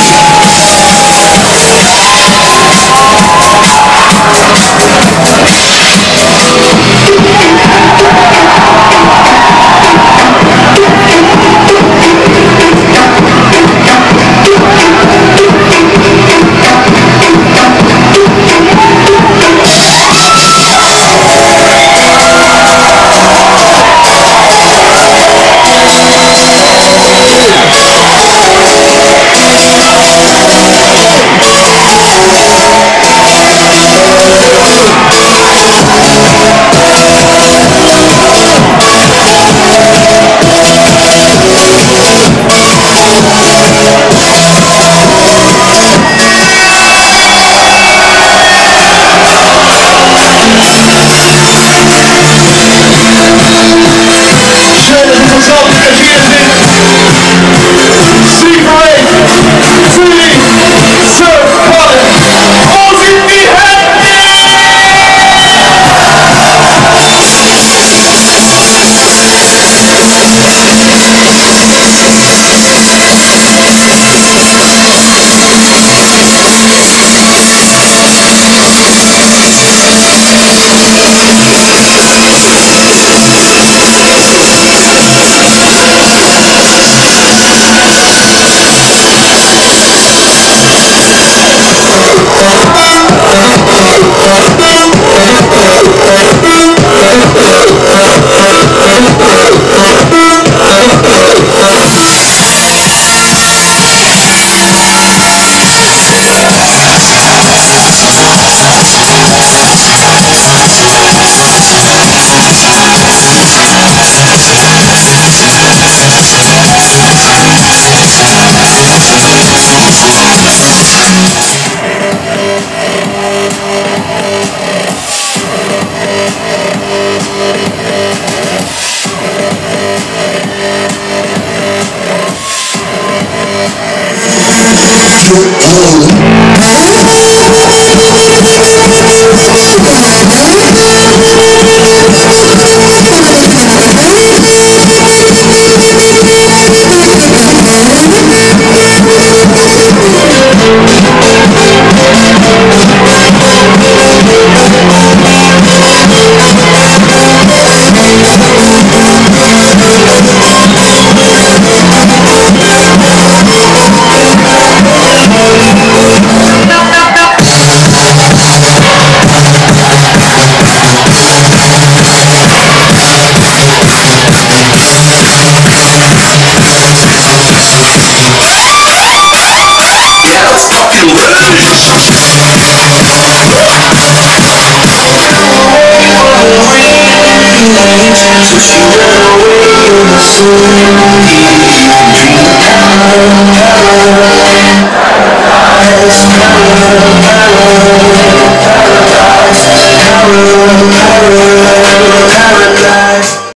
kiss Yeah, So she ran away in the sea Dream come, come